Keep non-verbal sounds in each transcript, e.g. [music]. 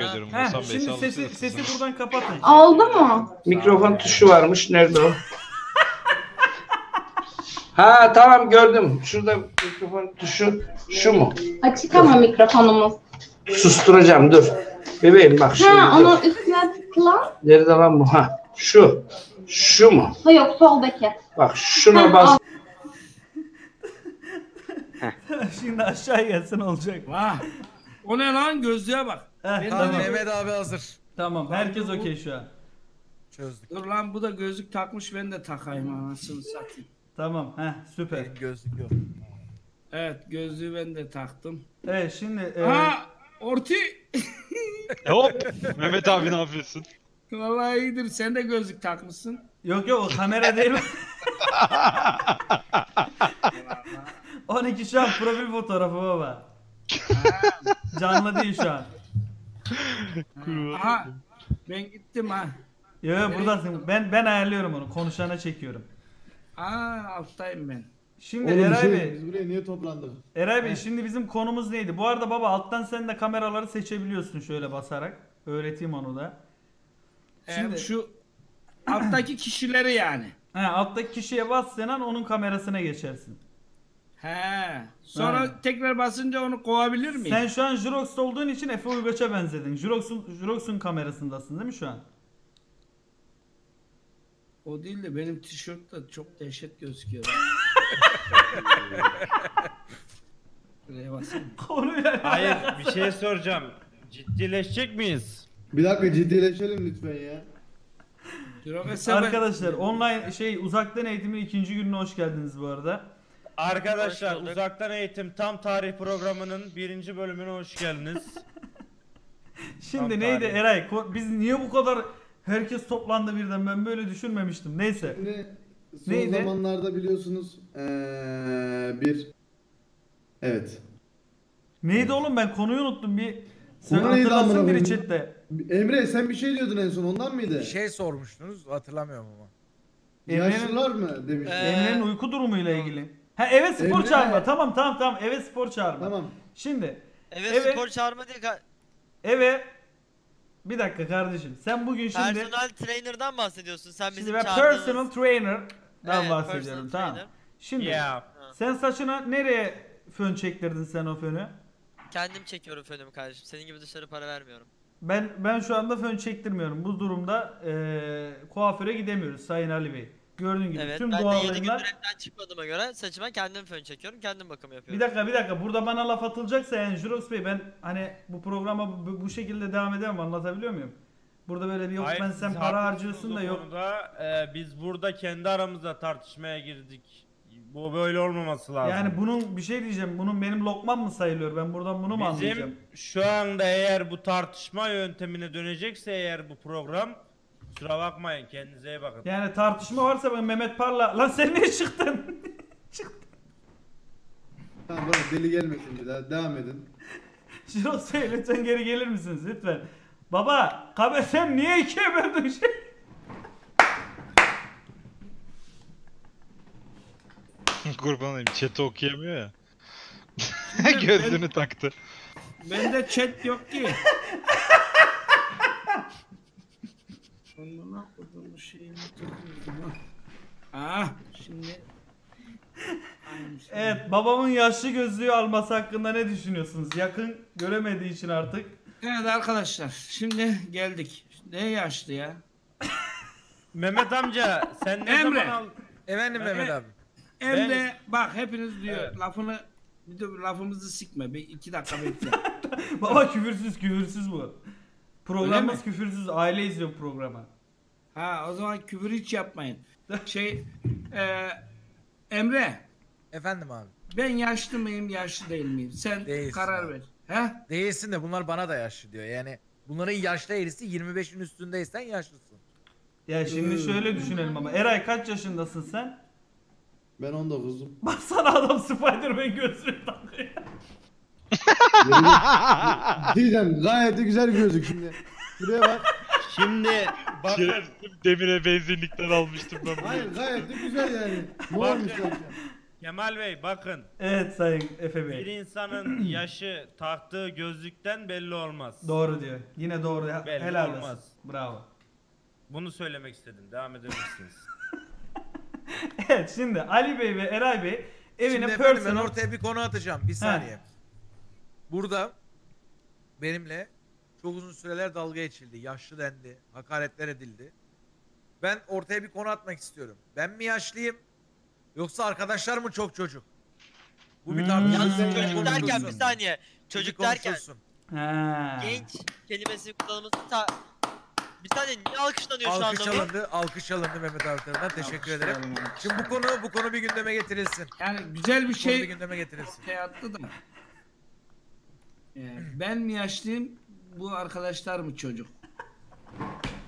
ediyorum. Heh, Hasan Bey şimdi sağ sesi, sesi buradan kapatın. Oldu mu? Mikrofon tuşu varmış. Nerede o? [laughs] ha tamam gördüm. Şurada mikrofon tuşu şu mu? Açık ama mikrofonumuz. Susturacağım dur. Bebeğim bak şimdi. Ha dur. onu üstüne tıkla. Nerede lan bu? Ha şu. Şu mu? Ha yok soldaki. Bak şuna bas. Şimdi aşağı gelsin olacak. Vah. O ne lan gözlüğe bak. Heh, tamam. Mehmet abi hazır. Tamam. Herkes okey şu an. Çözdük. Dur lan bu da gözlük takmış ben de takayım anasını satayım. Tamam. Heh, süper. Benim gözlük yok. Evet gözlüğü ben de taktım. Evet şimdi e, Ha Orti. Hop. Mehmet abi ne yapıyorsun? Vallahi iyidir sen de gözlük takmışsın. yok yok o kamera değil. [laughs] 12 şu an profil fotoğrafı baba. Canlı değil şu an. Aha ben gittim ha. Yok yok buradasın. Ben ben ayarlıyorum onu. Konuşana çekiyorum. Aa alttayım ben. Şimdi Oğlum Eray şey, Bey, biz buraya niye toplandık? Eray Bey şimdi bizim konumuz neydi? Bu arada baba alttan sen de kameraları seçebiliyorsun şöyle basarak. Öğreteyim onu da. Ee, Şimdi- şu alttaki kişileri yani. Ha, alttaki kişiye bas sen an onun kamerasına geçersin. He. Sonra Ha. tekrar basınca onu kovabilir miyim? Sen şu an Jirox'ta olduğun için Efe Uygaç'a benzedin. Jirox'un Jirox'un kamerasındasın değil mi şu an? O değil de benim tişört de çok dehşet gözüküyor. [laughs] Konuyla Hayır bir şey soracağım. Ciddileşecek miyiz? Bir dakika ciddileşelim lütfen ya. Arkadaşlar online şey uzaktan eğitimin ikinci gününe hoş geldiniz bu arada. Arkadaşlar Hoş bulduk. uzaktan eğitim tam tarih programının birinci bölümüne hoş geldiniz. [laughs] Şimdi Tam neydi tarih. Eray? Ko- Biz niye bu kadar herkes toplandı birden? Ben böyle düşünmemiştim. Neyse. Şimdi son Neydi? zamanlarda biliyorsunuz eee bir evet. Neydi oğlum ben konuyu unuttum bir. Sen Konu neydi hatırlasın amına biri koyayım? chatte. Emre sen bir şey diyordun en son ondan mıydı? Bir şey sormuştunuz hatırlamıyorum ama. Emre'nin- Yaşlılar mı demiş. Ee, Emre'nin uyku durumuyla ilgili. Ha eve spor Emre- çağırma. Tamam tamam tamam eve spor çağırma. Tamam. Şimdi Evet, Evet. spor çağırma ka- eve bir dakika kardeşim. Sen bugün şimdi Personal trainer'dan bahsediyorsun. Sen bizim şimdi ben çağırdığımız... personal trainer'dan Evet, bahsediyorum personal tamam. trainer. Şimdi Ya. sen saçına nereye fön çektirdin sen o fönü? Kendim çekiyorum fönümü kardeşim. Senin gibi dışarı para vermiyorum. Ben ben şu anda fön çektirmiyorum. Bu durumda eee kuaföre gidemiyoruz Sayın Ali Bey. Gördüğün gibi Evet, tüm ben de 7 gündür evden çıkmadığıma göre saçıma kendim fön çekiyorum. Kendim bakım bir yapıyorum. dakika bir dakika burada bana laf atılacaksa yani Jurox Bey ben hani bu programa bu, bu şekilde devam edemem anlatabiliyor muyum? Burada böyle bir yok Hayır, ben sen para harcıyorsun da yok. konuda. Ee, biz burada kendi aramızda tartışmaya girdik. Bu böyle olmaması lazım. Yani bunun bir şey diyeceğim. Bunun benim lokmam mı sayılıyor? Ben buradan bunu mu anlayacağım? Bizim şu anda eğer bu tartışma yöntemine dönecekse eğer bu program kusura bakmayın kendinize iyi bakın. Yani tartışma varsa ben Mehmet Parla... Lan sen niye çıktın? [laughs] Tamam bırak deli gelmesin bir daha. Devam edin. Jirox Bey lütfen geri gelir misiniz lütfen? Baba, kabe sen niye ikiye böldün şey? [laughs] Kurban olayım. Chat'i okuyamıyor ya. [laughs] Gözlüğünü taktı. Bende chat yok ki. Ondan koydum şeyini takıyorum. Ah şimdi. Şey. Evet, babamın yaşlı gözlüğü alması hakkında ne düşünüyorsunuz? Yakın göremediği için artık. Evet arkadaşlar şimdi geldik. Ne yaşlı ya? Mehmet amca sen ne Emre. zaman al... Efendim Mehmet abi. Emre bak hepiniz diyor Evet. lafını bir de lafımızı sikme. Bir iki dakika bekle. [laughs] Baba küfürsüz küfürsüz bu. Programımız küfürsüz. Aile izliyor programı. ha o zaman küfür hiç yapmayın. [laughs] Şey e, Emre Efendim abi. ben yaşlı mıyım yaşlı değil miyim? Sen Değilsin karar abi. ver. He? Değilsin de bunlar bana da yaşlı diyor. Yani bunların yaşlı eğrisi 25'in üstündeysen yaşlısın. Ya şimdi şöyle düşünelim ama. Eray kaç yaşındasın sen? Ben 19'um. Baksana adam Spider-Man gözlüğü takıyor. Diyeceğim gayet de güzel gözük şimdi. Şuraya bak. Şimdi bak Şerefsiz demire benzinlikten almıştım ben bunu. Hayır gayet de güzel yani. Ne olmuş? Kemal Bey bakın. Evet Sayın Efe Bir Bey. insanın [clears throat] yaşı taktığı gözlükten belli olmaz. Doğru diyor. Yine doğru. Belli Helal olsun. olmaz. Bravo. Bunu söylemek istedim. Devam edebilirsiniz. [laughs] Evet şimdi Ali Bey ve Eray Bey evine Şimdi efendim ben personal... ortaya bir konu atacağım. Bir saniye. Burada benimle çok uzun süreler dalga geçildi. Yaşlı dendi. Hakaretler edildi. Ben ortaya bir konu atmak istiyorum. Ben mi yaşlıyım? Yoksa arkadaşlar mı çok çocuk? Bu bir Hmm. tartışma. Yalnız Hmm. çocuk derken bir saniye. Çocuk derken. Ha. genç kelimesi kullanılması ta... Bir saniye niye alkışlanıyor şu Alkış anda bu? alındı. Alkış alındı Mehmet abi tarafından. Teşekkür ederim. Şimdi bu konu bu konu bir gündeme getirilsin. Yani güzel bir Bu konu bir şey gündeme getirilsin. şey attı da. Ee, ben mi yaşlıyım? Bu arkadaşlar mı çocuk?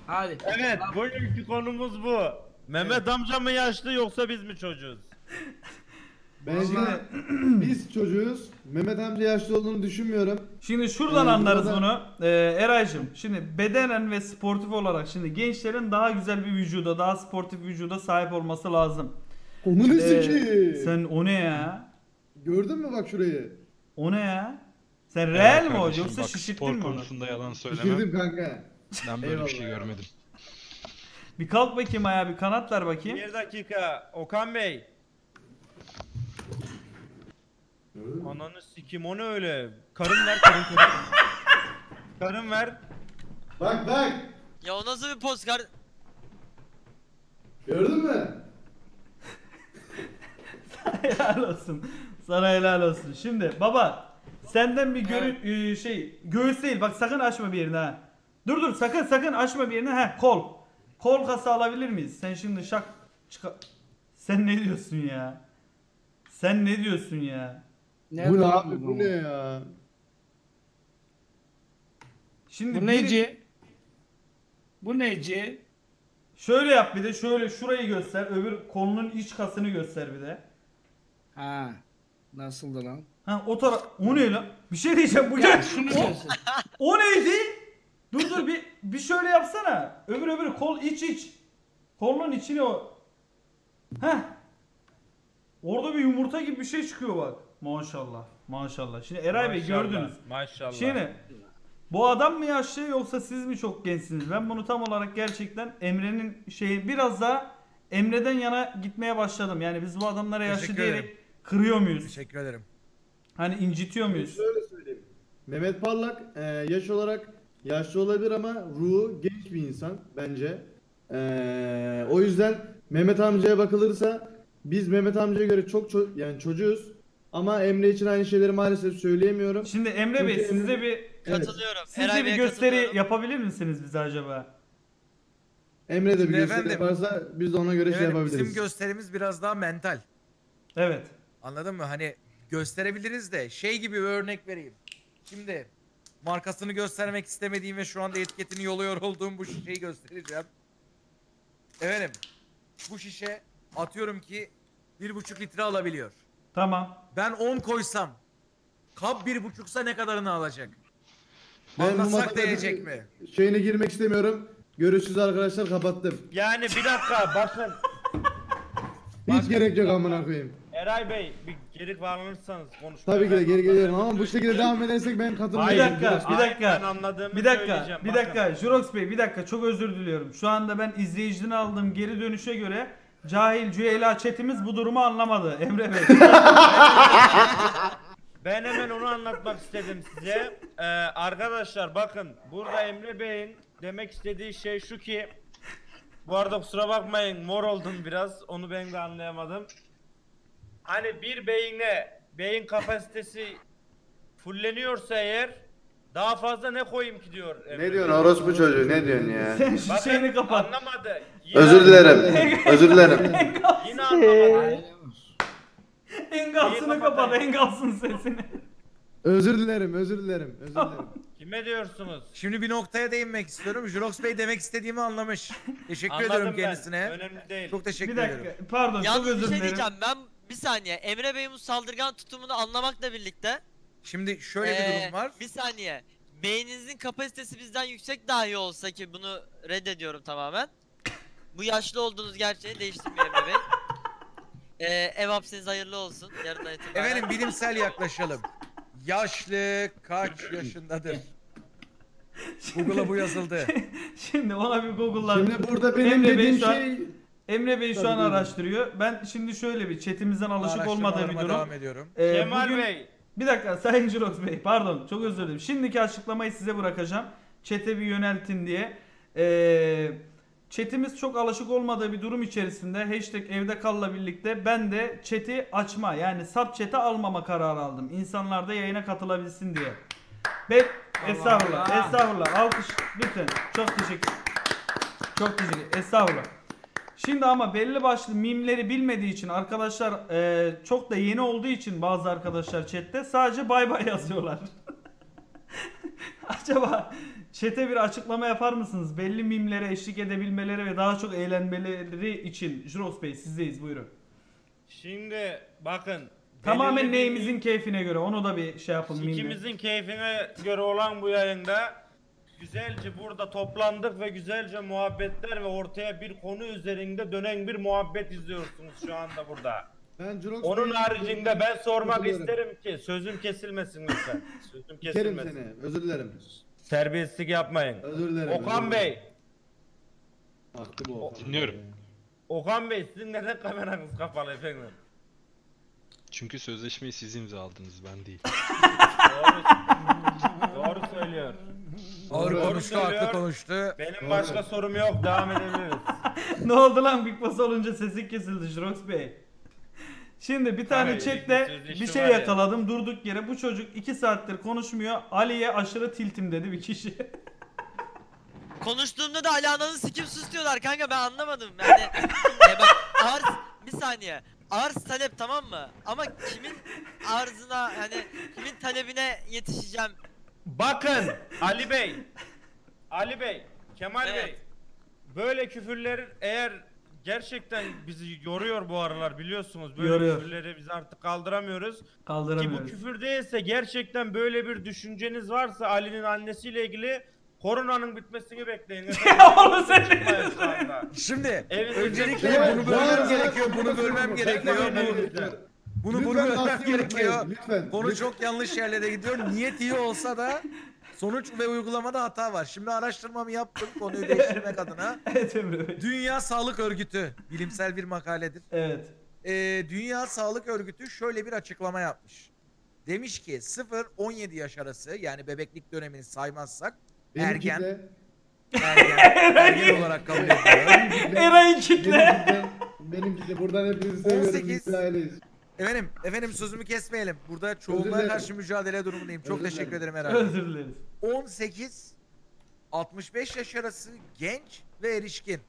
Hadi. evet bugünkü konumuz bu. Mehmet amca mı yaşlı yoksa biz mi çocuğuz? Bence [clears throat] biz çocuğuz. Mehmet amca yaşlı olduğunu düşünmüyorum. Şimdi şuradan Ee, anlarız burada- bunu. Ee, Eray'cım şimdi bedenen ve sportif olarak şimdi gençlerin daha güzel bir vücuda, daha sportif vücuda sahip olması lazım. Onu ne Ee, sen o ne ya? Gördün mü bak şurayı? O ne ya? Sen Evet real mi kardeşim, yoksa bak, şişirttin spor mi onu? konusunda yalan söylemem. Şişirdim kanka. Ben böyle bir şey görmedim. Bir kalk bakayım ayağa bir kanat ver bakayım. Bir dakika Okan Bey. Ananı sikim o ne öyle? Karın ver karın karın. [laughs] karın ver. Bak bak. Ya o nasıl bir poz kar... Gördün mü? [laughs] helal olsun. Sana helal olsun. Şimdi baba senden bir görü e, şey göğüs değil bak sakın açma bir yerini ha. Dur dur sakın sakın açma bir yerini ha kol. Kol kası alabilir miyiz? Sen şimdi şak çıka... Sen ne diyorsun ya? Sen ne diyorsun ya? Bu ne abi bu ne ya? Şimdi Bu neci? Bu neci? şöyle yap bir de şöyle şurayı göster. Öbür kolunun iç kasını göster bir de. Ha. Nasıldı lan? Ha o taraf o ne lan? Bir şey diyeceğim bu Ya ne? şunu O, neydi? Dur dur bir bir şöyle yapsana. Öbür öbür kol iç iç. Kolun içine o. Heh. Orada bir yumurta gibi bir şey çıkıyor bak. Maşallah. Maşallah. Şimdi Eray Bey Maşallah, gördünüz. Maşallah. Şimdi bu adam mı yaşlı yoksa siz mi çok gençsiniz? Ben bunu tam olarak gerçekten Emre'nin şeyi biraz daha Emre'den yana gitmeye başladım. Yani biz bu adamlara yaşlı Teşekkür diyerek kırıyor muyuz? Teşekkür ederim. Hani incitiyor muyuz? Şöyle söyleyeyim. Mehmet Parlak e, yaş olarak yaşlı olabilir ama ruhu genç bir insan bence. E, o yüzden Mehmet amcaya bakılırsa biz Mehmet amcaya göre çok ço- yani çocuğuz. Ama Emre için aynı şeyleri maalesef söyleyemiyorum. Şimdi Emre Bey Çünkü siz de Emre- bir Evet. Katılıyorum. siz Eray de bir Bey'e gösteri katılıyorum. yapabilir misiniz bize acaba? Emre de bir Şimdi gösteri efendim- yaparsa biz de ona göre şey yapabiliriz. bizim gösterimiz biraz daha mental. Evet. Anladın mı? Hani gösterebiliriz de şey gibi bir örnek vereyim. Şimdi markasını göstermek istemediğim ve şu anda etiketini yoluyor olduğum bu şişeyi göstereceğim. Efendim bu şişe atıyorum ki bir buçuk litre alabiliyor. Tamam. Ben 10 koysam kap bir buçuksa ne kadarını alacak? Ben Anlatsak değecek mi? Şeyine girmek istemiyorum. Görüşürüz arkadaşlar kapattım. Yani bir dakika bakın. Hiç gerek yok amına koyayım. Eray Bey bir geri bağlanırsanız konuşmaya Tabii ki de geri geliyorum ama bu şekilde devam edersek ben Bir katılmayacağım. dakika, bir dakika. ben anladığımı Bir dakika, söyleyeceğim. bir Bakın. dakika. Jurox Bey bir dakika çok özür diliyorum. Şu anda ben izleyiciden aldığım geri dönüşe göre Cahil Cüeyla chatimiz bu durumu anlamadı. Emre Bey. [laughs] Ben hemen onu anlatmak istedim size. Ee, arkadaşlar bakın burada Emre Bey'in demek istediği şey şu ki bu arada kusura bakmayın mor oldum biraz onu ben de anlayamadım. Hani bir beyine beyin kapasitesi fulleniyorsa eğer daha fazla ne koyayım ki diyor. Emre Ne diyorsun orospu çocuğu ne diyorsun ya? Sen Bakın, şişeğini kapat. Anlamadı. Yine Özür dilerim. Özür dilerim. [laughs] Yine anlamadı. Engalsını kapat, engalsın sesini. Özür dilerim, özür dilerim, özür dilerim. [laughs] Kime diyorsunuz? Şimdi bir noktaya değinmek istiyorum. Jurox Bey demek istediğimi anlamış. Teşekkür Anladım ediyorum ben. kendisine. Önemli değil. Çok teşekkür Bir dakika, pardon çok Yalnız bir özür şey dilerim. diyeceğim. Ben bir saniye. Emre Bey'in bu saldırgan tutumunu anlamakla birlikte. Şimdi şöyle bir ee, durum var. Bir saniye. Beyninizin kapasitesi bizden yüksek dahi olsa ki bunu reddediyorum tamamen. Bu yaşlı olduğunuz gerçeğini değiştirmiyor Emre Bey. Ee, ev hapsiniz hayırlı olsun. İtibaren. Efendim bilimsel yaklaşalım. Yaşlı kaç yaşındadır? [laughs] Google'a bu yazıldı. Şimdi ona bir Google'lar. Şimdi burada benim Emre Bey dediğim şu an- şey Emre Bey şu an araştırıyor. Ben şimdi şöyle bir chatimizden alışık olmadığı bir durum. devam ediyorum. Ee, Kemal bugün- Bey. Bir dakika [laughs] Sayın Jirox Bey pardon çok özür dilerim. Şimdiki açıklamayı size bırakacağım. Chat'e bir yöneltin diye. Ee, chat'imiz çok alışık olmadığı bir durum içerisinde hashtag evde kalla birlikte ben de chat'i açma yani sub chat'e almama kararı aldım. İnsanlar da yayına katılabilsin diye. Be estağfurullah Allah. estağfurullah alkış lütfen çok teşekkür çok teşekkür estağfurullah. Şimdi ama belli başlı mimleri bilmediği için arkadaşlar e, çok da yeni olduğu için bazı arkadaşlar chatte sadece bay bay [laughs] yazıyorlar. [laughs] Acaba chat'e bir açıklama yapar mısınız? Belli mimlere eşlik edebilmeleri ve daha çok eğlenmeleri için Juros Bey sizdeyiz buyurun. Şimdi bakın. Tamamen bir- neyimizin keyfine göre onu da bir şey yapın mimle. İkimizin keyfine göre olan bu yayında güzelce burada toplandık ve güzelce muhabbetler ve ortaya bir konu üzerinde dönen bir muhabbet izliyorsunuz şu anda burada. ben Jurox Onun Bey'in- haricinde ben sormak Özür dilerim. isterim ki sözüm kesilmesin lütfen. [laughs] Sözüm Kerim kesilmesin. seni. Özür dilerim. Terbiyesizlik yapmayın. Özür dilerim. Okan özür Bey, dilerim. Aktı bu Okan. Dinliyorum. Okan Bey sizin neden kameranız kapalı efendim? Çünkü sözleşmeyi siz imzaladınız ben değil. Doğru, doğru söylüyor. Doğru konuştu, haklı söylüyor. konuştu. Benim Doğru. başka sorum yok. Devam edebiliriz. [laughs] ne oldu lan Big Boss olunca sesin kesildi Jurox Bey. Şimdi bir tane Hayır, chatte sözleşme bir şey var ya. yakaladım durduk yere bu çocuk 2 saattir konuşmuyor Ali'ye aşırı tiltim dedi bir kişi. [laughs] Konuştuğumda da Ali ananı sikim sus diyorlar kanka ben anlamadım yani. e bak arz bir saniye. Arz talep tamam mı? Ama kimin arzına yani kimin talebine yetişeceğim? Bakın Ali Bey. Ali Bey. Kemal Evet. Bey. Böyle küfürler eğer gerçekten bizi yoruyor bu aralar biliyorsunuz. Böyle Yoruyor. küfürleri biz artık kaldıramıyoruz. Ki bu Kaldıramıyoruz. küfür değilse gerçekten böyle bir düşünceniz varsa Ali'nin annesiyle ilgili koronanın bitmesini bekleyin. [laughs] Oğlum sen ne anda. Şimdi Evinizde öncelikle bunu bu bölmem gerekiyor, bunu bölmem gerekiyor. Bu, bunu Lütfen baskı [laughs] gerekiyor. Lütfen. Konu Lütfen. çok yanlış yerlere gidiyor. Niyet iyi olsa da sonuç ve uygulamada hata var. Şimdi araştırmamı yaptım konuyu [laughs] değiştirmek adına. evet Emre Bey. Dünya Sağlık Örgütü bilimsel bir makaledir. Evet. Ee, Dünya Sağlık Örgütü şöyle bir açıklama yapmış. Demiş ki 0-17 yaş arası yani bebeklik dönemini saymazsak Benimki ergen, de- ergen, [laughs] ergen olarak kabul ediyor. Eray'ı kitle. benimki de- buradan hepinizi seviyorum. 18. Biz bir aileyiz. Efendim, efendim sözümü kesmeyelim. Burada çoğunluğa karşı mücadele durumundayım. Çok Özür teşekkür ederim herhalde. Özür dileriz. 18 65 yaş arası genç ve erişkin.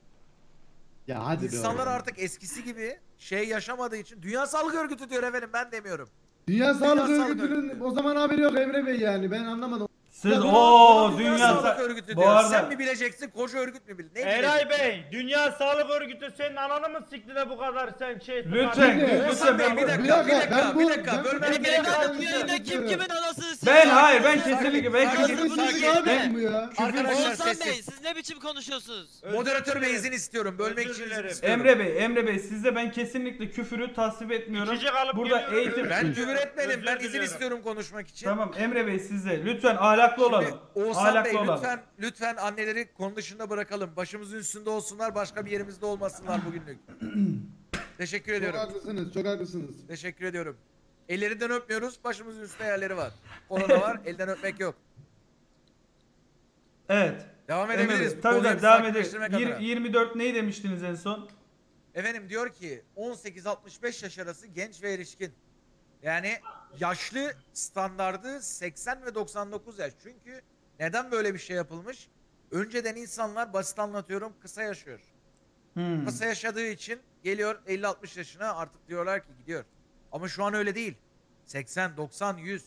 Ya hadi İnsanlar artık eskisi gibi şey yaşamadığı için Dünya Sağlık Örgütü diyor efendim ben demiyorum. Dünya Sağlık Dünya Sağlık Örgütü'nün o zaman haberi yok Emre Bey yani ben anlamadım. Siz o dünya Sağlık sa- Örgütü Bu diyor. arada- Sen mi bileceksin koca örgüt mü bilir? Ne Eray bileceksin? Bey, Dünya Sağlık Örgütü senin ananı mı sikti de bu kadar sen şey... Lütfen, Oğuzhan Bey lütfen. bir ben- dakika, Bir bir dakika, ben bu- bir dakika. ben- Bölmem ben- gerek ben- yok. Bu yayında kim kimin anasını sikiyor? Ben hayır ben kesinlikle ben sakin, kesinlikle sakin. Ben- bu ya? Arkadaşlar Oğuzhan Bey sessiz. siz ne biçim konuşuyorsunuz? Moderatör Bey izin istiyorum. Bölmek için izin dilerim. istiyorum. Emre Bey, Emre Bey sizde ben kesinlikle küfürü tasvip etmiyorum. İçecek alıp Burada geliyorum. eğitim Ben küfür etmedim. Özür Ben izin diliyorum. istiyorum konuşmak için. Tamam Emre Bey sizde lütfen ahlaklı olalım. Oğuzhan ahlaklı Bey olalım. lütfen lütfen anneleri konu dışında bırakalım. Başımızın üstünde olsunlar, başka bir yerimizde olmasınlar bugünlük. [clears throat] Teşekkür Çok ediyorum. haklısınız, çok haklısınız. Teşekkür ediyorum. Ellerinden öpmüyoruz. Başımızın üstünde yerleri var. Korona var. [laughs] elden öpmek yok. Evet. Devam edebiliriz. Tabii Konuyu tabii devam edelim. sakinleştirmek Yir- adına. 24 neyi demiştiniz en son? Efendim diyor ki 18-65 yaş arası genç ve erişkin. Yani yaşlı standardı 80 ve 99 yaş. Çünkü neden böyle bir şey yapılmış? Önceden insanlar basit anlatıyorum kısa yaşıyor. Hmm. Kısa yaşadığı için geliyor 50-60 yaşına artık diyorlar ki gidiyor. Ama şu an öyle değil. 80, 90, 100.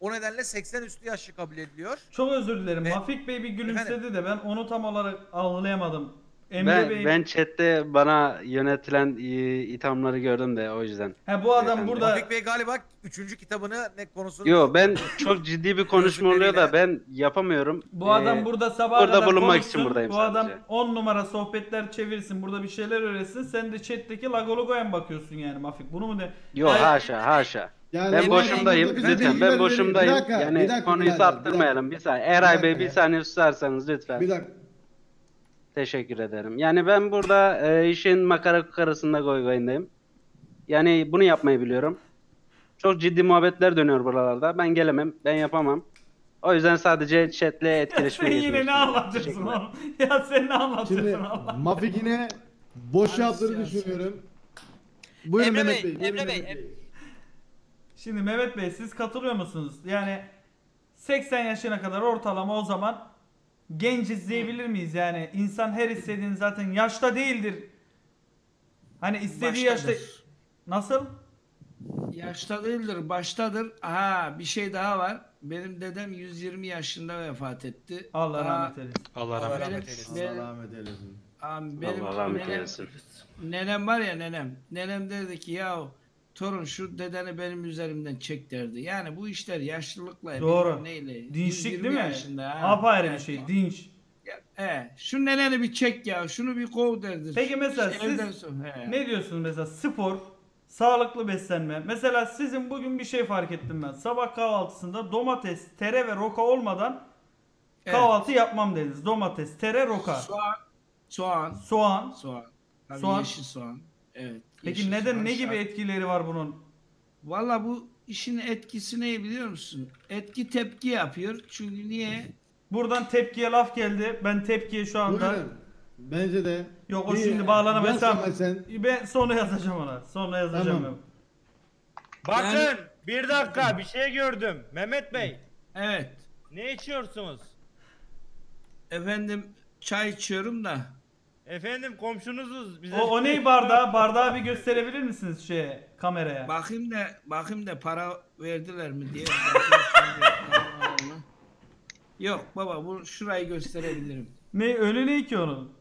O nedenle 80 üstü yaşlı kabul ediliyor. Çok özür dilerim. Ve- Mafik Bey bir gülümsedi Efendim? de ben onu tam olarak algılayamadım. Emre Ben, Bey. ben chatte bana yönetilen e, ithamları gördüm de o yüzden. He bu adam Beyefendi. burada Rafik Bey galiba üçüncü kitabını ne konusunu... Yo ben [laughs] çok ciddi bir konuşma oluyor da ben yapamıyorum. bu adam Ee, burada sabaha burada kadar bulunmak konuşsun. için buradayım Bu adam sadece. 10 numara sohbetler çevirsin. Burada bir şeyler öğretsin. Sen de chat'teki lagologoya mı bakıyorsun yani Mafik? Bunu mu de? Yo Ay- haşa haşa. Yani Ben boşumdayım lütfen ben verin. boşumdayım. Bir dakika, yani bir dakika, konuyu saptırmayalım bir saniye. Bir Eray dakika Bey bir saniye susarsanız lütfen. Bir dakika. Teşekkür ederim. Yani ben burada e, işin makara kukarasında goy goyundayım. Yani bunu yapmayı biliyorum. Çok ciddi muhabbetler dönüyor buralarda. Ben gelemem, ben yapamam. O yüzden sadece chatle [laughs] Ya sen yine ne anlatıyorsun oğlum? [laughs] Ya sen ne anlatıyorsun Şimdi Allah? Mafik yine boş yaptığını düşünüyorum. Buyurun Emre Mehmet Bey, Bey. buyurun Emre Bey, Mehmet Şimdi Mehmet Bey siz katılıyor musunuz? Yani 80 yaşına kadar ortalama o zaman genciz diyebilir miyiz yani? İnsan her istediğini zaten yaşta değildir. Hani istediği yaşta... Baştadır. Nasıl? Yaşta değildir, baştadır. Ha bir şey daha var. Benim dedem 120 yaşında vefat etti. Allah Daha- rahmet eylesin. Allah rahmet eylesin. Allah rahmet eylesin. Abi benim Allah rahmet nenem, eylesin. nenem var ya nenem. Nenem derdi ki ya torun şu dedeni benim üzerimden çek derdi. Yani bu işler yaşlılıkla Doğru. neyle. Dinçlik 120 değil mi? Yaşında, ha. Apayrı bir şey. Dinç. He, şu neneni bir çek ya. Şunu bir kov derdi. Peki mesela Şu siz he. Ne diyorsunuz mesela spor, sağlıklı beslenme. Mesela sizin bugün bir şey fark ettim ben. Sabah kahvaltısında domates, tere ve roka olmadan Evet. kahvaltı yapmam dediniz. Domates, tere, roka. Soğan. Soğan. Soğan. Soğan. Tabii Soğan. yeşil soğan. Evet. Peki yeşil neden ne gibi etkileri var bunun? Valla bu işin etkisi ne biliyor musun? Etki tepki yapıyor. Çünkü niye? Buradan tepkiye laf geldi. Ben tepkiye şu anda Buyurun. Bence de. Yok o Bir şimdi bağlanamaz. Tamam. sen. Ben sonra yazacağım ona. Sonra yazacağım. Tamam. Bakın Yani- bir dakika bir şey gördüm. Mehmet Bey Evet. ne içiyorsunuz? Efendim çay içiyorum da. Efendim komşunuzuz bize. O, o ney bardağı? Bardağı bir gösterebilir misiniz şeye kameraya? Bakayım da bakayım da para verdiler mi diye. Yok baba bu şurayı gösterebilirim. Ne önü ne ki onun?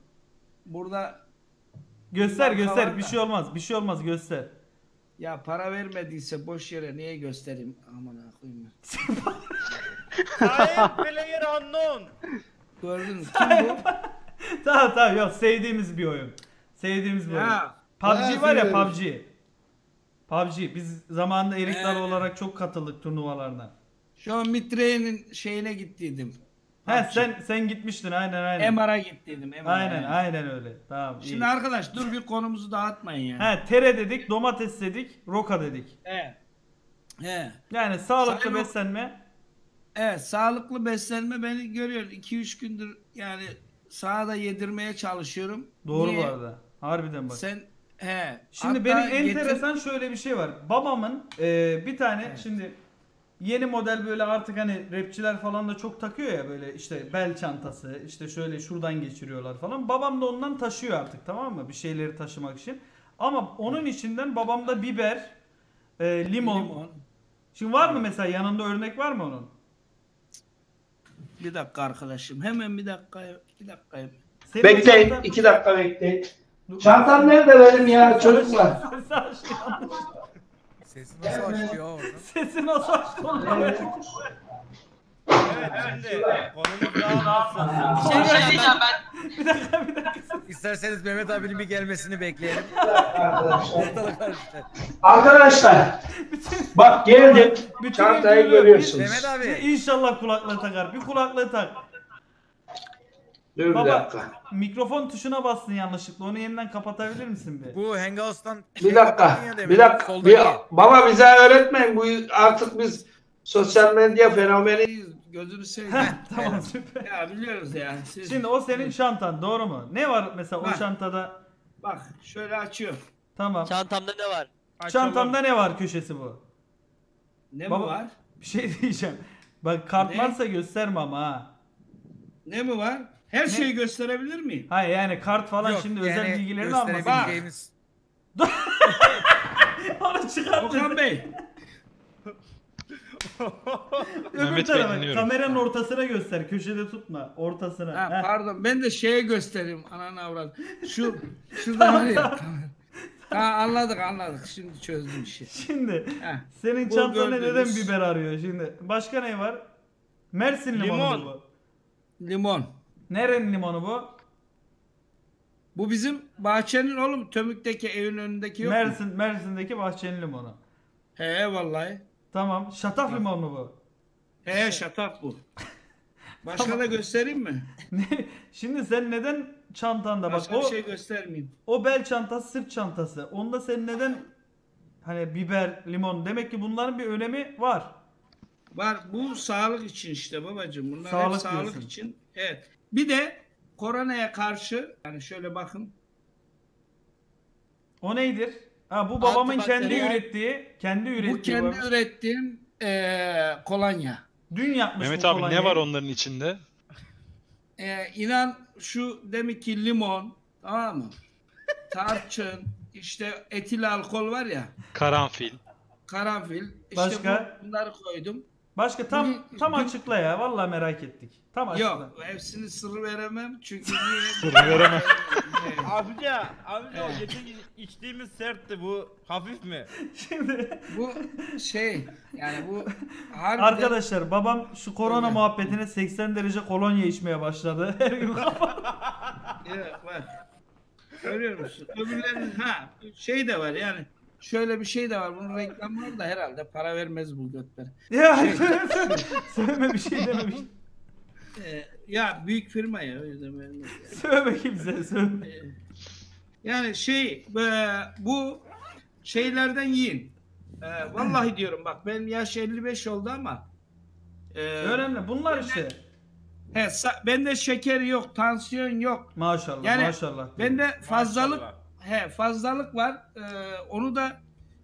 Burada Göster Marka göster. Bir şey olmaz. Bir şey olmaz göster. ya para vermediyse boş yere niye göstereyim? Aman ha koyayım. [laughs] Sahip player unknown. Gördün mü? Kim bu? [laughs] [laughs] tamam tamam yok sevdiğimiz bir oyun. Sevdiğimiz bir oyun. ha, PUBG var ya. PUBG. PUBG biz zamanında Erik Ee. Dalı olarak çok katıldık turnuvalarına. şu an Mitre'nin şeyine gittiydim. He sen sen gitmiştin aynen aynen. MR'a gittiydim. MR'a. Aynen aynen öyle. Tamam iyi. Şimdi arkadaş dur bir konumuzu dağıtmayın ya. He tere dedik, domates dedik, roka dedik. He. He. Yani sağlıklı Sayın beslenme. Evet sağlıklı beslenme beni görüyor. 2-3 gündür yani sahada yedirmeye çalışıyorum. Doğru Niye? bu arada. Harbiden bak. Sen he. Şimdi hatta benim getir- enteresan şöyle bir şey var. Babamın e, bir tane şimdi yeni model böyle artık hani rapçiler falan da çok takıyor ya böyle işte bel çantası işte şöyle şuradan geçiriyorlar falan. Babam da ondan taşıyor artık tamam mı? Bir şeyleri taşımak için. Ama onun içinden babamda biber, e, limon. Şimdi var mı mesela yanında örnek var mı onun? Bir dakika arkadaşım. Hemen bir dakika. Bir dakika. Senin Bekleyin. çantan- iki dakika bekleyin. Çantam nerede benim ya çocuklar? Sesi açtı. Sesi nasıl açtı ya orada? Sesi nasıl açtı oğlum? Evet şimdi konumuz dağılmasın. Bir şey ben. bir dakika bir dakika. İsterseniz Mehmet abinin bir gelmesini bekleyelim. Arkadaşlar. Bak geldim. Çantayı görüyorsunuz. Mehmet abi. İnşallah kulaklığı takar. Bir kulaklığı tak. Dur bir Baba dakika. mikrofon tuşuna bastın yanlışlıkla. Onu yeniden kapatabilir misin bir? Bu Hangouts'tan Bir dakika. Bir dakika. Bir, baba bize öğretmeyin. Bu artık biz sosyal medya fenomeni. Gözünü seveyim. Tamam süper. ya biliyoruz yani. Siz... Şimdi o senin çantan doğru mu? Ne var mesela o Bak. çantada? Bak şöyle açıyor. Tamam. Çantamda ne var? Çantamda ne var köşesi bu? Ne Baba- mi var? Bir şey [laughs] diyeceğim. Bak kart Ne? varsa gösterme ama ha. Ne mi var? Her şeyi gösterebilir miyim? Hayır yani kart falan Yok, şimdi yani özel bilgilerini almasın. gösterebileceğimiz- [laughs] Onu çıkarttın. Okan Bey. Öbür Mehmet Bey tarafa dinliyorum. kameranın ortasına göster. Köşede tutma. Ortasına. Ha, Heh. pardon ben de şeye göstereyim ananı avrat. Şu [laughs] şurada var ya. Ha, anladık anladık. Şimdi çözdüm işi. Şimdi Heh. senin Bu çantanda neden gördüğünüz- biber arıyor şimdi? Başka ne var? Mersin limonu Limon. bu. Limon. Nerenin limonu bu? Bu bizim bahçenin oğlum Tömük'teki evin önündeki yok mu? Mersin Mersin'deki bahçenin limonu. He vallahi. Tamam. Şataf limonu mu bu? He şatap bu. [laughs] Başka da göstereyim mi? Ne? Şimdi sen neden çantanda bak Başka o bir şey göstermeyeyim. o bel çantası sırt çantası. Onda sen neden hani biber, limon demek ki bunların bir önemi var. Var bu sağlık için işte babacığım. Bunlar Sağlık hep sağlık diyorsun. için. Evet. Bir de koronaya karşı yani şöyle bakın. O neydir? Ha bu babamın kendi Antibakteriyel. ürettiği, kendi ürettiği. bu kendi babam- ürettiğim eee, kolonya. Dün yapmış Mehmet bu abi ne kolonyayı. var onların içinde? Ee, inan şu demek ki limon tamam mı? Tarçın işte etil alkol var ya Karanfil. karanfil işte Başka? bu- bunları koydum. Başka tam tam açıkla ya. Vallahi merak ettik. Tam açıkla. Yok hepsini sır veremem çünkü [laughs] niye? Sır veremem. Amca, amca o geçen içtiğimiz sertti bu hafif mi? [laughs] Şimdi bu şey yani bu harbiden arkadaşlar babam şu korona muhabbetine 80 derece kolonya içmeye başladı. [laughs] Her gün kafa- Evet, var. Görüyor musun? Öbürlerinin ha şey de var yani şöyle bir şey de var. Bunun reklamı var da herhalde para vermez bu götler. ya Şey- [laughs] söyleme bir şey dememiş. Ee, ya büyük firma ya o yüzden vermez. yani. Söyleme kimseye söyleme. Yani şey bu şeylerden yiyin. E, vallahi diyorum bak benim yaş 55 oldu ama e, Önemli. Bunlar işte. he, sa- bende şeker yok, tansiyon yok. Maşallah Yani maşallah. Bende fazlalık Maşallah. He fazlalık var. E, onu da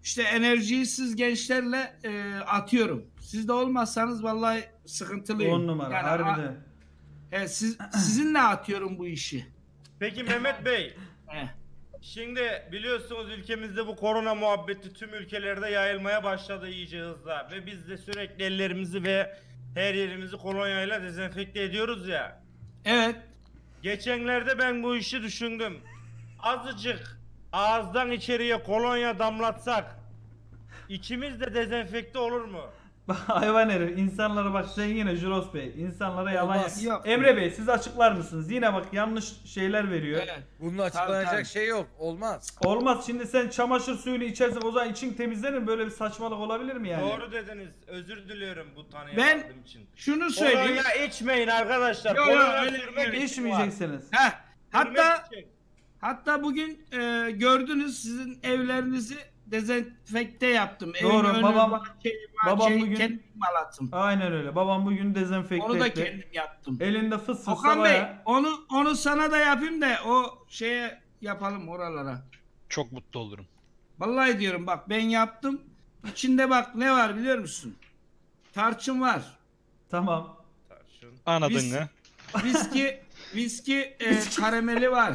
işte enerjisiz gençlerle e, atıyorum. Siz de olmazsanız vallahi sıkıntılıyım. 10 numara Yani, harbiden. a- he, siz, sizinle atıyorum bu işi. Peki Mehmet Bey, He. şimdi biliyorsunuz ülkemizde bu korona muhabbeti tüm ülkelerde yayılmaya başladı iyice hızla ve biz de sürekli ellerimizi ve her yerimizi kolonyayla dezenfekte ediyoruz ya. Evet. Geçenlerde ben bu işi düşündüm. Azıcık ağızdan içeriye kolonya damlatsak içimiz de dezenfekte olur mu? Hayvan herif. İnsanlara bak sen yine Juros Bey. İnsanlara yalan Olmaz. yap- Yok. Emre Bey siz açıklar mısınız? Yine bak yanlış şeyler veriyor. evet. Bunun açıklanacak tabii. şey yok. Olmaz. Olmaz şimdi sen çamaşır suyunu içersen o zaman için temizlenir mi? Böyle bir saçmalık olabilir mi yani? Doğru dediniz. Özür diliyorum bu tanıya Ben- için. Şunu söyleyeyim. Kolonya içmeyin arkadaşlar. Yo, yo, Kolonya öyle sürmek için var. İçmeyeceksiniz. Heh, hatta için. Hatta bugün e, gördünüz sizin evlerinizi dezenfekte yaptım. Doğru, önü, babam- bahçeyi, babam bahçeyi bugün- kendim malattım. Aynen öyle. Babam bugün dezenfekte Onu da etti. kendim yaptım. Elinde fıs fıs Okan Bey onu onu sana da yapayım da o şeye yapalım oralara. Çok mutlu olurum. Vallahi diyorum bak ben yaptım. İçinde bak ne var biliyor musun? Tarçın var. Tamam. Tarçın. Anladın Biz- mı? Viski viski e, karameli var.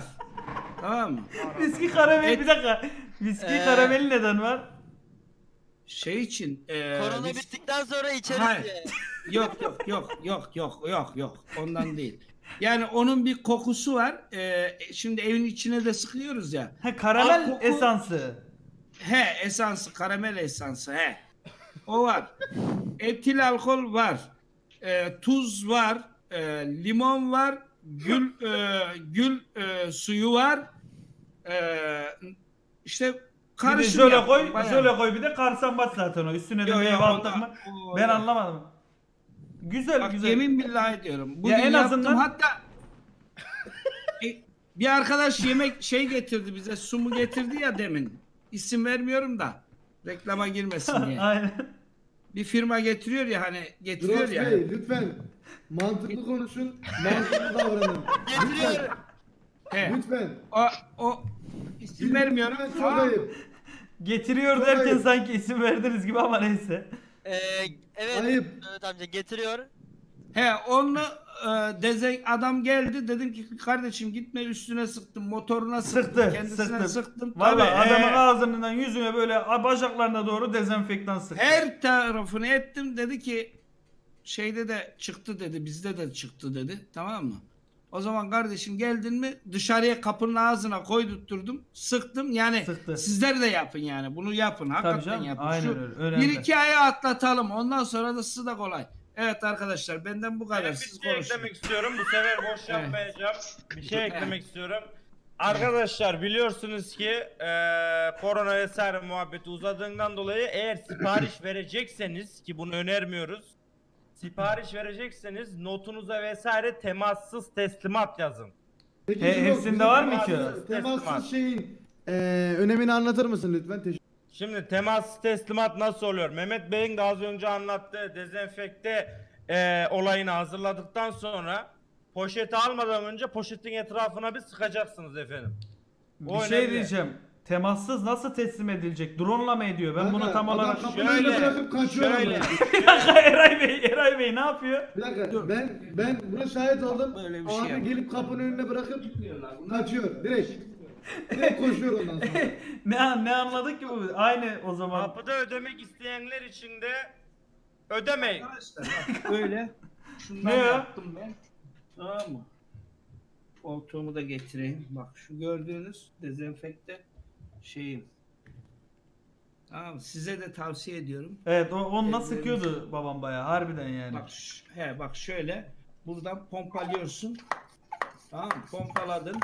Tamam mı? Viski karameli Et- bir dakika. Viski Ee, karameli neden var? Şey için e, Korona vis- bittikten sonra içeriz Hayır. diye. [laughs] Yok yok yok yok yok yok yok ondan değil. Yani onun bir kokusu var. Ee, şimdi evin içine de sıkıyoruz ya. Ha karamel koku- esansı. He esansı karamel esansı he. O var. Etil alkol var. Ee, tuz var. Ee, limon var. Gül e, gül e, suyu var. Ee, işte Bir de karışım şöyle yaptım, koy, bayağı. şöyle koy bir de karsambat zaten o. Üstüne de Yo, yo, meyve attık mı? o- Ben anlamadım. Güzel Bak güzel. yemin billahi diyorum. Bugün Ya en yaptım azından- hatta E, bir arkadaş yemek şey getirdi bize su mu getirdi ya demin. İsim vermiyorum da reklama girmesin [laughs] diye. Aynen. bir firma getiriyor ya hani getiriyor Drox ya. Bey lütfen mantıklı konuşun, mantıklı davranın. Lütfen, He, lütfen. o, o isim vermiyorum. Lütfen, çok ayıp. Getiriyor Çok derken ayıp. sanki isim verdiniz gibi ama neyse. Ee, evet Ayıp. Mehmet amca getiriyor. he onu e, dezen adam geldi dedim ki kardeşim gitme üstüne sıktım motoruna sıktım Sıktı, kendisine sıktı. sıktım. Valla Tabii, adamın he. ağzından yüzüne böyle bacaklarına doğru dezenfektan sıktı. Her tarafını ettim dedi ki şeyde de çıktı dedi bizde de çıktı dedi tamam mı? O zaman kardeşim geldin mi dışarıya kapının ağzına koydurtturdum sıktım yani Sıktı. sizler de yapın yani bunu yapın hakikaten canım, yapın. aynen Şu öyle, önemli. bir iki aya atlatalım ondan sonra da sizi da kolay. Evet arkadaşlar benden bu kadar Ben bir siz şey konuşun. eklemek istiyorum. Bu sefer boş yapmayacağım. Bir şey eklemek istiyorum. Arkadaşlar biliyorsunuz ki eee korona vesaire muhabbeti uzadığından dolayı eğer sipariş verecekseniz ki bunu önermiyoruz. Sipariş verecekseniz notunuza vesaire temassız teslimat yazın. Peki, He, hepsinde bizim var mı ki? temassız- Teslimat. Temassız şeyin e, önemini anlatır mısın lütfen? Teşekkür Şimdi temassız teslimat nasıl oluyor? Mehmet Bey'in de az önce anlattığı dezenfekte eee, olayını hazırladıktan sonra poşeti almadan önce poşetin etrafına bir sıkacaksınız efendim. Bir O şey önemli. diyeceğim. Temassız nasıl teslim edilecek? Drone'la mı ediyor? Ben bunu tam olarak... Şöyle, önüne bırakıp kaçıyor şöyle. [laughs] Bir dakika Eray Bey, Eray Bey ne yapıyor? Bir dakika ben ben buna şahit oldum. Böyle bir şey Abi yok. gelip kapının önüne bırakıp kaçıyor direkt. Direkt koşuyor ondan sonra. [laughs] Ne ne anladık ki bu? Aynı o zaman. Kapıda ödemek isteyenler için de ödemeyin. Arkadaşlar bak böyle şundan Ne ya? yaptım ben. Tamam mı? Koltuğumu da getireyim. Bak şu gördüğünüz dezenfekte şeyim. Tamam size de tavsiye ediyorum. Evet o, onunla Ellerimiz- sıkıyordu babam bayağı harbiden yani. Bak ş- he bak şöyle buradan pompalıyorsun. Tamam mı? Pompaladın.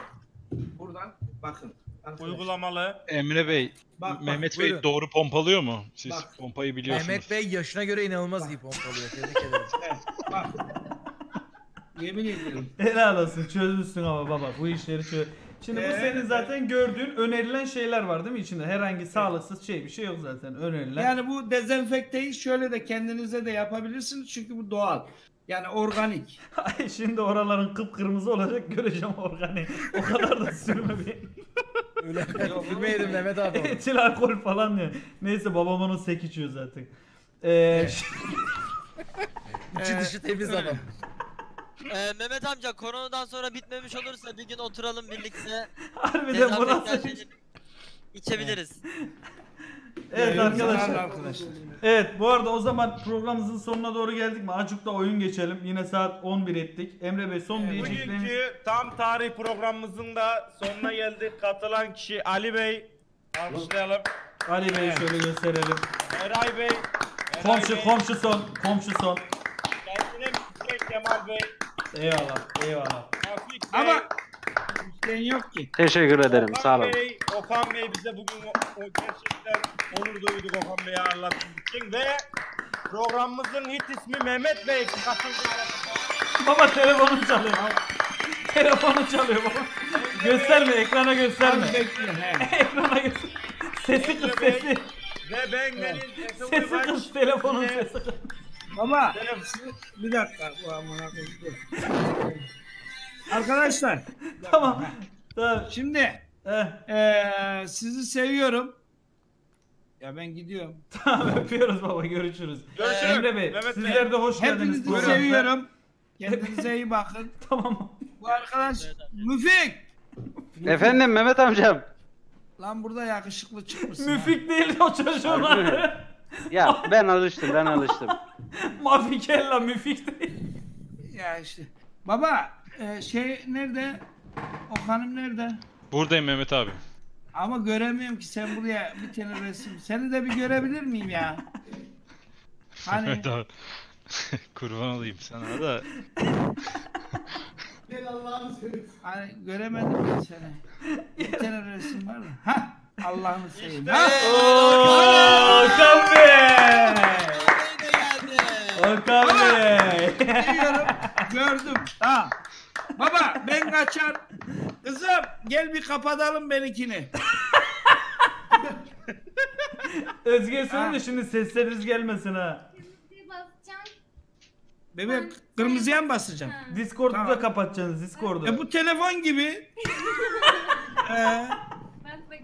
Buradan bakın. arkadaşlar. Uygulamalı. Emre Bey, Bak, bak, Mehmet Bey buyurun. doğru pompalıyor mu? Siz Bak. pompayı biliyorsunuz. Mehmet Bey yaşına göre inanılmaz iyi pompalıyor. Tebrik ederim. [laughs] he, bak. Yemin ediyorum. Helal olsun çözmüşsün ama baba bu işleri çöz. Şimdi bu Ee, senin zaten gördüğün önerilen şeyler var değil mi içinde? Herhangi sağlıksız şey bir şey yok zaten önerilen. Yani bu dezenfekteyi şöyle de kendinize de yapabilirsiniz çünkü bu doğal. Yani organik. [laughs] Ay şimdi oraların kıpkırmızı olacak göreceğim organik. O kadar da sürme [laughs] bir. Öyle gülmeyelim Mehmet abi. [laughs] onu. Etil alkol falan diyor. Neyse babam onu sek içiyor zaten. Ee, İçi dışı temiz adam. Ee, Mehmet amca koronadan sonra bitmemiş olursa bir gün oturalım birlikte. [laughs] harbiden bu Dezenfektan nasıl? içebiliriz. Evet arkadaşlar. arkadaşlar. Evet bu arada o zaman programımızın sonuna doğru geldik mi? Acıkta oyun geçelim. Yine saat 11 ettik. Emre Bey son diyecekleriniz. Bugünkü tam tarih programımızın da sonuna geldik. Katılan kişi Ali Bey. Alkışlayalım. Ali Bey'i şöyle gösterelim. Eray Bey. Eray Komşu Bey, komşu son. Komşu son. Kendine müsait Kemal Bey. Eyvallah. Eyvallah. Bey. Ama ben yok ki. Teşekkür ederim Okan sağ olun. Bey, Okan Bey bize bugün o, o gerçekten onur duyduk Okan Bey'i ağırlattığımız için ve programımızın hit ismi Mehmet Bey katıldı. Baba telefonum çalıyor. Telefonu çalıyor baba. Gösterme ekrana gösterme. Az bekliyorum he. [laughs] ekrana göster. Sesi kız sesi. Ve ben Deniz Sesi kız telefonun sesi kız. Baba bir dakika. Bu amına koyayım. Arkadaşlar Tamam. Tamam. şimdi Eh, eee, sizi seviyorum. Ya ben gidiyorum. tamam öpüyoruz baba görüşürüz. Görüşürüz. Emre Bey Mehmet Bey. sizler de hoş geldiniz. Hepinizi programımıza. seviyorum. [laughs] Kendinize iyi bakın. Tamam. Bu arkadaş Müfik. Efendim Mehmet amcam. Lan burada yakışıklı çıkmışsın. ha. Müfik değil o çocuğun adı. Ya ben alıştım ben alıştım. [laughs] Mafikella müfik değil. Ya işte. Baba e, şey nerede? Okan'ım nerede? Buradayım Mehmet abi. Ama göremiyorum ki sen buraya bir tane resim. Seni de bir görebilir miyim ya? Hani Mehmet abi. [laughs] Kurban olayım sana da. Gel Allah'ını seversen. hani göremedim ben seni. Bir tane resim var mı? Ha Allah'ını seveyim. Okan Bey. Okan Bey. Biliyorum, gördüm. Ha. Baba ben kaçar. Kızım gel bir kapatalım benimkini. Özge söyle de şimdi sesleriniz gelmesin ha. Bebek kırmızıya mı basacağım? Discord'u da Tamam. kapatacaksınız Discord'u. E bu telefon gibi. [laughs] Ee,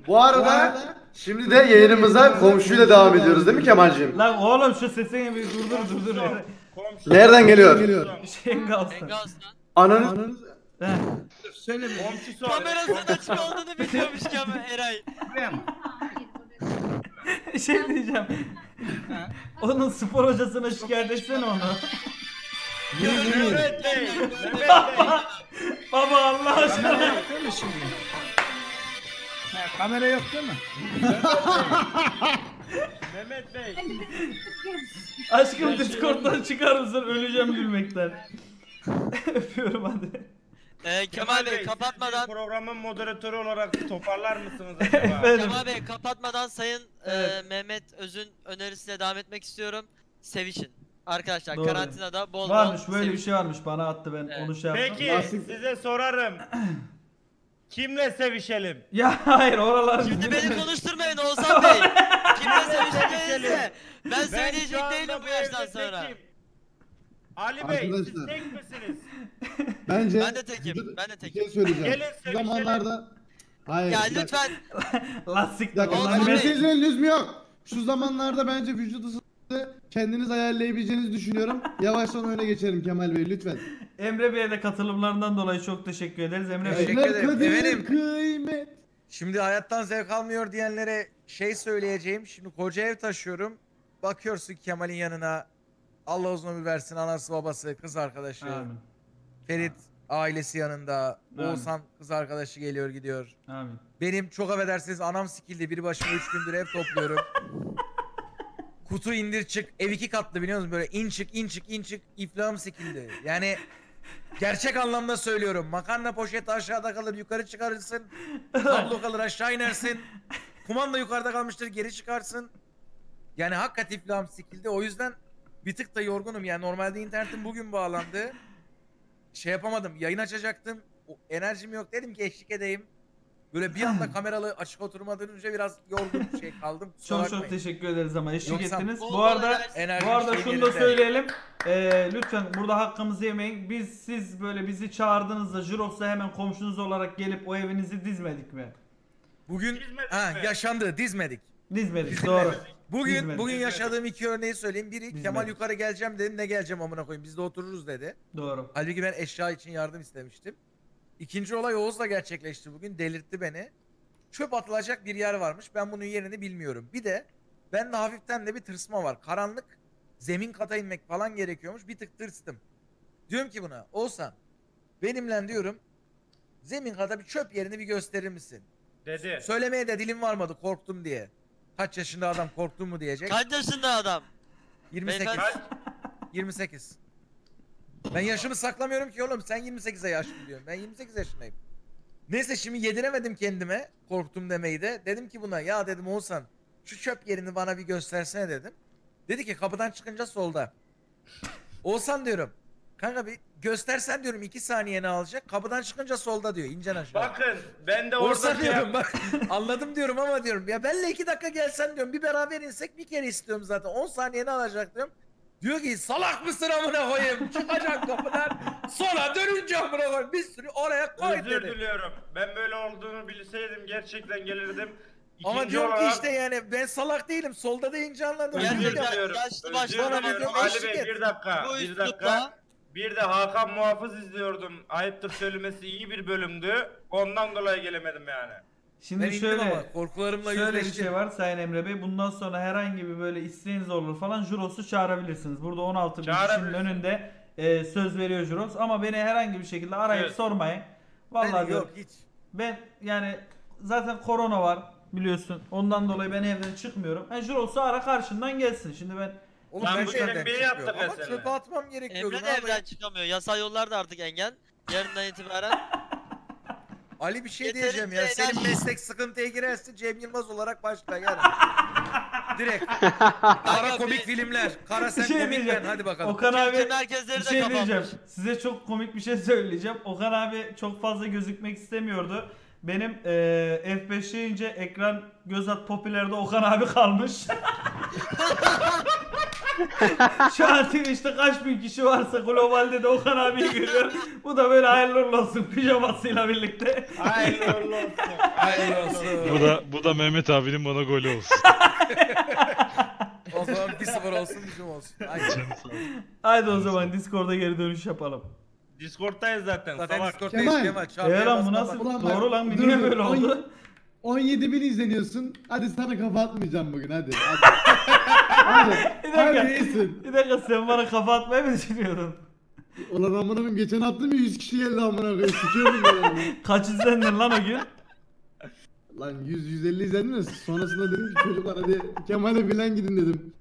Bu arada şimdi de yayınımıza komşuyla devam ediyoruz değil mi Kemal'cim? Lan oğlum şu sesini bir durdur durdur. Komşu. Nereden geliyor? Engas'tan. Ananı Heh. Söyle be. Komşusu. Kamerasının açık olduğunu biliyormuş ama Eray. Buraya [laughs] mı? şey diyeceğim. Onun spor hocasına şikayet etsene onu. Mehmet Bey. [laughs] Mehmet Bey. Baba Allah aşkına. Mi şimdi? Kamera yok değil mi? Mehmet Bey. Aşkım Discord'dan çıkar mısın? Öleceğim gülmekten. [laughs] Öpüyorum hadi. Ee, Kemal Bey kapatmadan programın moderatörü olarak toparlar mısınız [laughs] acaba? Efendim. Kemal Bey kapatmadan Sayın e, Evet. Mehmet Öz'ün önerisiyle devam etmek istiyorum. Sevişin. Arkadaşlar Doğru. karantinada bol Varmış bol böyle bir sevişin. şey varmış bana attı ben Evet. onu şey yaptım. Peki Lastik- size sorarım. [clears throat] Kimle sevişelim? Ya hayır oralar Şimdi beni konuşturmayın Oğuzhan Bey. Kimle sevişeceğinizse ben söyleyecek şu değilim bu bu yaştan evde sonra. tekim. Ali Bey siz Arkadaşlar. tek misiniz? Bence Ben de tekim, vücut- ben de bir tekim. şey söyleyeceğim. Gelin Şu sevişelim. zamanlarda Hayır. Ya bir dakika. lütfen lastik Bir dakika. Oğlum yok? Şu zamanlarda bence vücut ısınızı kendiniz ayarlayabileceğinizi düşünüyorum. Yavaştan öne geçelim Kemal Bey lütfen. Emre Bey'e de katılımlarından dolayı çok teşekkür ederiz. Emre Bey. Teşekkür ederim. kadir Efendim? kıymet. Şimdi hayattan zevk almıyor diyenlere şey söyleyeceğim. Şimdi koca ev taşıyorum. Bakıyorsun Kemal'in yanına. Allah uzun ömür versin anası babası kız arkadaşı. Amin. Ferit ailesi yanında. Amin. Oğuzhan kız arkadaşı geliyor gidiyor. Amin. Benim çok affedersiniz anam sikildi. Bir başıma üç gündür ev topluyorum. [laughs] Kutu indir çık. Ev iki katlı biliyor musun? Böyle in çık in çık in çık. İflahım sikildi. Yani gerçek anlamda söylüyorum. Makarna poşeti aşağıda kalır yukarı çıkarırsın. Kablo kalır aşağı inersin. Kumanda yukarıda kalmıştır geri çıkarsın. Yani hakikaten iflahım sikildi. O yüzden bir tık da yorgunum. Yani normalde internetim bugün bağlandı. Şey yapamadım. Yayın açacaktım. O enerjim yok. Dedim ki eşlik edeyim. Böyle bir anda kameralı açık oturmadan önce biraz yorgun şey kaldım. Kusura Çok çok bakmayın. teşekkür ederiz ama eşlik Yoksa- ettiniz. Bu arada enerji. Bu arada şey şunu da söyleyelim. Ee, lütfen burada hakkımızı yemeyin. Biz siz böyle bizi çağırdığınızda Jirox'la hemen komşunuz olarak gelip o evinizi dizmedik mi? Bugün Dizmedik ha, mi? yaşandı dizmedik. Dizmedik doğru. Bugün Dizmedik. bugün yaşadığım iki örneği söyleyeyim. Biri Dizmedik. Kemal yukarı geleceğim dedim ne geleceğim amına koyayım biz de otururuz dedi. Doğru. Halbuki ben eşya için yardım istemiştim. İkinci olay Oğuz'la gerçekleşti bugün. Delirtti beni. Çöp atılacak bir yer varmış. Ben bunun yerini bilmiyorum. Bir de bende hafiften de bir tırsma var. Karanlık zemin kata inmek falan gerekiyormuş. Bir tık tırstım. Diyorum ki buna Oğuzhan benimle diyorum zemin kata bir çöp yerini bir gösterir misin? Dedi. Söylemeye de dilim varmadı korktum diye. Kaç yaşında adam korktun mu diyecek. Kaç yaşında adam? 28. Beyefendi- 28. Ben yaşımı saklamıyorum ki oğlum. Sen 28'e yaşlı diyorsun. Ben 28 yaşındayım. Neyse şimdi yediremedim kendime. Korktum demeyi de. Dedim ki buna ya dedim Oğuzhan şu çöp yerini bana bir göstersene dedim. Dedi ki kapıdan çıkınca solda. Oğuzhan diyorum. Kanka bir göstersen diyorum 2 saniyeni alacak. Kapıdan çıkınca solda diyor. İncen aşağı. Bakın ben de Oğuzhan orada diyorum bak. Anladım diyorum ama diyorum. Ya benle 2 dakika gelsen diyorum. Bir beraber insek bir kere istiyorum zaten. 10 saniyeni alacak diyorum. Diyor ki salak mısın amına koyayım? Çıkacak kapıdan. Sonra dönünce amına koyayım. Bir sürü oraya koy Özür dedi. diliyorum. Ben böyle olduğunu bilseydim gerçekten gelirdim. Ama İkinci diyorum ki olarak- işte yani ben salak değilim. Solda deyince anladım. Özür Gerçekten diliyorum. yaşlı Özür başlı diliyorum. Ali eşlik Bey et. bir dakika. Bu Bir dakika. üslupla Bir de Hakan Muhafız izliyordum. Ayıptır söylemesi iyi bir bölümdü. Ondan dolayı gelemedim yani. Şimdi Ben şöyle ama korkularımla Şöyle bir şey var Sayın Emre Bey. Bundan sonra herhangi bir böyle isteğiniz olur falan Juros'u çağırabilirsiniz. Burada 16 bin kişinin önünde e, söz veriyor Juros. Ama beni herhangi bir şekilde arayıp Evet. sormayın. Vallahi Ben yok hiç. ben yani zaten korona var biliyorsun. Ondan dolayı ben evden çıkmıyorum. Yani Juros'u ara karşından gelsin. Şimdi ben Oğlum Lan ben bu çembeyi çıkıyorum. yaptık Ama mesela. çöpe atmam gerekiyor. Emre de evden çıkamıyor. Yasal yollar da artık engel. Yarından itibaren. [laughs] Ali bir şey Yeterince diyeceğim ya. Senin enerji- meslek sıkıntıya girerse Cem Yılmaz olarak başla yarın. Direkt. [laughs] Kara komik filmler. Kara sen Bir şey komik diyeceğim. ben. Hadi bakalım. Okan abi Kültür merkezleri bir de şey kapanmış. diyeceğim. Size çok komik bir şey söyleyeceğim. Okan abi çok fazla gözükmek istemiyordu. Benim e, F5 yiyince ekran göz at popülerde Okan abi kalmış. [laughs] [laughs] [laughs] Şu an Twitch'te kaç bin kişi varsa globalde de Okan abiyi görüyor. Bu da böyle hayırlı uğurlu olsun pijamasıyla birlikte. Hayırlı uğurlu olsun. Hayırlı olsun. Bu da bu da Mehmet abinin bana golü olsun. O zaman 1-0 olsun bizim olsun. Haydi. Haydi o zaman Discord'a geri dönüş yapalım. Discord'dayız zaten. Zaten salak. Discord'dayız Kemal. Kemal. Doğru lan dur, niye dur, böyle on- oldu? 17 bin izleniyorsun. Hadi sana kafa atmayacağım bugün hadi. Hadi. [laughs] hadi. Bir Hadi dakika. iyisin. Bir dakika sen bana kafa atmayı mı düşünüyordun? Ulan amına koyayım geçen attım ya 100 kişi geldi amına koyayım. Sıkıyordum ben onu. [laughs] Kaç izlendin lan o gün? Lan 100 150 izlendin de sonrasında dedim ki çocuklar hadi Kemal'e bilen gidin dedim.